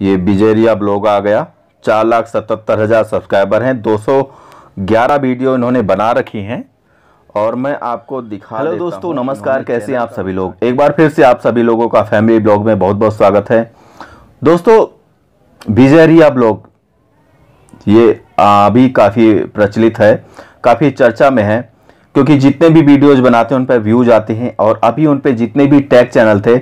ये बिजेरिया ब्लॉग आ गया। चार लाख सतहत्तर हज़ार सब्सक्राइबर हैं। 211 वीडियो इन्होंने बना रखी हैं। और मैं आपको दिखा हेलो दोस्तों नमस्कार कैसे हैं आप सभी लोग? एक बार फिर से आप सभी लोगों का फैमिली ब्लॉग में बहुत बहुत स्वागत है। दोस्तों बिजेरिया ब्लॉग ये अभी काफ़ी प्रचलित है काफ़ी चर्चा में है क्योंकि जितने भी वीडियोज़ बनाते हैं उन पर व्यूज़ आते हैं और अभी उन पर जितने भी टैग चैनल थे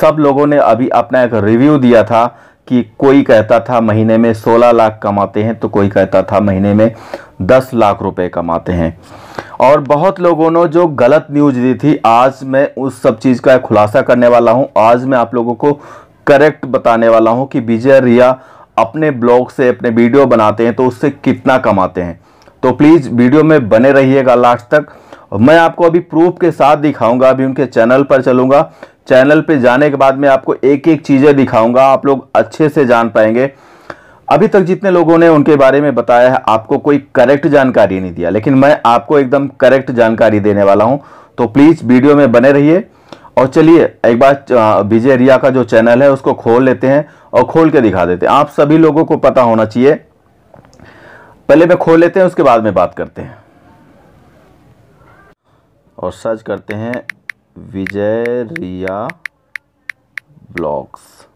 सब लोगों ने अभी अपना एक रिव्यू दिया था कि कोई कहता था महीने में 16 लाख कमाते हैं तो कोई कहता था महीने में 10 लाख रुपए कमाते हैं। और बहुत लोगों ने जो गलत न्यूज़ दी थी, आज मैं उस सब चीज़ का खुलासा करने वाला हूँ। आज मैं आप लोगों को करेक्ट बताने वाला हूँ कि विजय रिया अपने ब्लॉग से अपने वीडियो बनाते हैं तो उससे कितना कमाते हैं। तो प्लीज़ वीडियो में बने रहिएगा लास्ट तक। मैं आपको अभी प्रूफ के साथ दिखाऊँगा, अभी उनके चैनल पर चलूँगा। चैनल पे जाने के बाद मैं आपको एक एक चीज़ें दिखाऊँगा, आप लोग अच्छे से जान पाएँगे। अभी तक जितने लोगों ने उनके बारे में बताया है, आपको कोई करेक्ट जानकारी नहीं दिया, लेकिन मैं आपको एकदम करेक्ट जानकारी देने वाला हूँ। तो प्लीज़ वीडियो में बने रहिए। और चलिए, एक बार विजय रिया का जो चैनल है, उसको खोल लेते हैं और खोल के दिखा देते हैं। आप सभी लोगों को पता होना चाहिए। पहले मैं खोल लेते हैं, उसके बाद में बात करते हैं। और सर्च करते हैं विजय रिया ब्लॉग्स।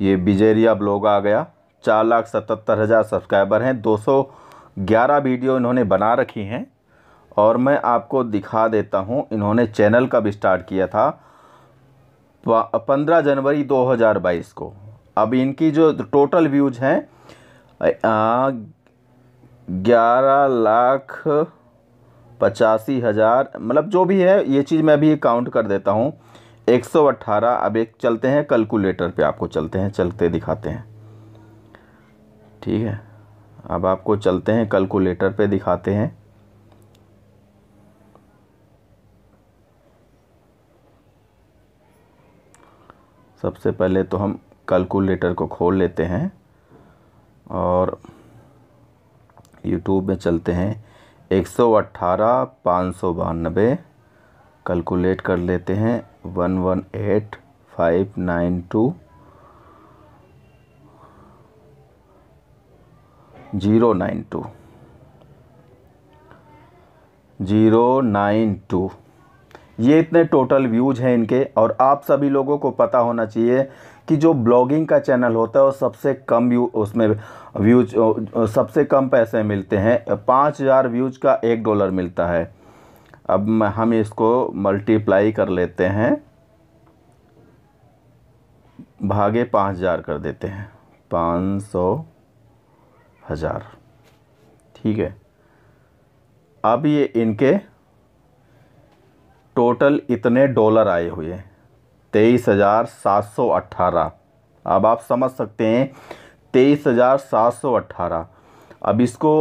ये विजयरिया ब्लॉग आ गया। चार लाख सतहत्तर हज़ार सब्सक्राइबर हैं। दो सौ ग्यारह वीडियो इन्होंने बना रखी हैं। और मैं आपको दिखा देता हूँ, इन्होंने चैनल कब स्टार्ट किया था। पंद्रह जनवरी 2022 को। अब इनकी जो टोटल व्यूज़ हैं ग्यारह लाख पचासी हज़ार मतलब जो भी है, ये चीज़ मैं अभी काउंट कर देता हूँ। एक सौ अट्ठारह अब एक चलते हैं कैलकुलेटर पे, आपको चलते हैं, चलते दिखाते हैं। ठीक है, अब आपको चलते हैं कैलकुलेटर पे दिखाते हैं। सबसे पहले तो हम कैलकुलेटर को खोल लेते हैं और यूट्यूब में चलते हैं। एक सौ अट्ठारह पाँच सौ बानबे कैलकुलेट कर लेते हैं। One one eight five nine two zero nine two zero nine two ये इतने टोटल व्यूज़ हैं इनके और आप सभी लोगों को पता होना चाहिए कि जो ब्लॉगिंग का चैनल होता है वो सबसे कम व्यू उसमें व्यूज़ सबसे कम पैसे मिलते हैं। पाँच हज़ार व्यूज़ का एक डॉलर मिलता है। अब हम इसको मल्टीप्लाई कर लेते हैं। भागे पाँच हज़ार कर देते हैं। पाँच सौ हज़ार। ठीक है। अब ये इनके टोटल इतने डॉलर आए हुए तेईस हज़ार सात सौ अट्ठारह अब आप समझ सकते हैं, तेईस हज़ार सात सौ अट्ठारह अब इसको,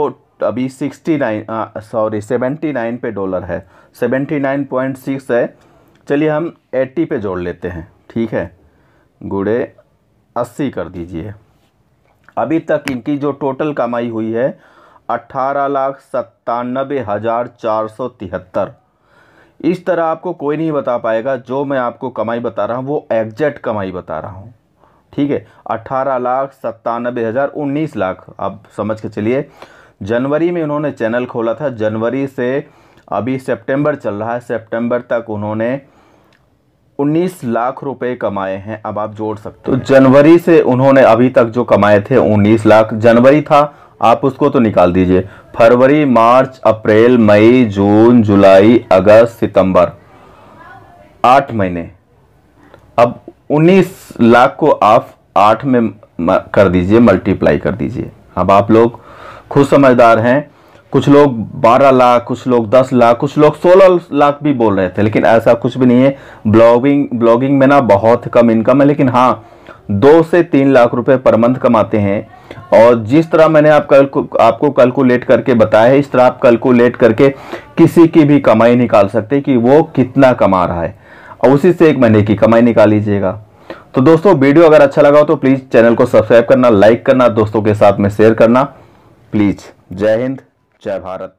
अभी sixty nine sorry, seventy nine पे डॉलर है। सेवेंटी नाइन पॉइंट सिक्स है। चलिए हम एट्टी पे जोड़ लेते हैं। ठीक है? गुड़े, अस्सी कर दीजिए। अभी तक इनकी जो टोटल कमाई हुई है अट्ठारह लाख सत्तानबे हज़ार चार सौ तिहत्तर। इस तरह आपको कोई नहीं बता पाएगा, जो मैं आपको कमाई बता रहा हूँ, वो एग्जैक्ट कमाई बता रहा हूँ। ठीक है? अट्ठारह लाख सत्तानबे हज़ार उन्नीस लाख। आप समझ के चलिए, जनवरी में उन्होंने चैनल खोला था। जनवरी से अभी सितंबर चल रहा है। सितंबर तक उन्होंने 19 लाख रुपए कमाए हैं। अब आप जोड़ सकते हो। तो जनवरी से उन्होंने अभी तक जो कमाए थे 19 लाख जनवरी था। आप उसको तो निकाल दीजिए। फरवरी, मार्च, अप्रैल, मई, जून, जुलाई, अगस्त, सितंबर। आठ महीने। अब 19 लाख को आप आठ में कर दीजिए मल्टीप्लाई कर दीजिए। अब आप लोग खुद समझदार हैं। कुछ लोग 12 लाख, कुछ लोग 10 लाख, कुछ लोग 16 लाख भी बोल रहे थे, लेकिन ऐसा कुछ भी नहीं है। ब्लॉगिंग ब्लॉगिंग में ना बहुत कम इनकम है, लेकिन हाँ दो से तीन लाख रुपए पर मंथ कमाते हैं। और जिस तरह मैंने आप कल आपको कैलकुलेट करके बताया है, इस तरह आप कैलकुलेट करके किसी की भी कमाई निकाल सकते कि वो कितना कमा रहा है। और उसी से एक महीने की कमाई निकाल लीजिएगा। तो दोस्तों, वीडियो अगर अच्छा लगा हो तो प्लीज़ चैनल को सब्सक्राइब करना, लाइक करना, दोस्तों के साथ में शेयर करना। प्लीज़, जय हिंद, जय भारत।